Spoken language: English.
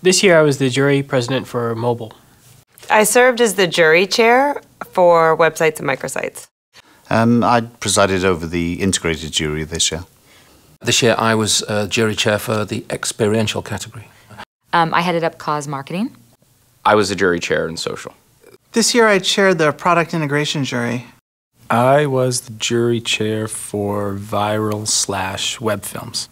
This year I was the jury president for mobile. I served as the jury chair for websites and microsites. Um, I presided over the integrated jury this year. This year I was uh, jury chair for the experiential category. Um, I headed up cause marketing. I was the jury chair in social. This year I chaired the product integration jury. I was the jury chair for viral slash web films.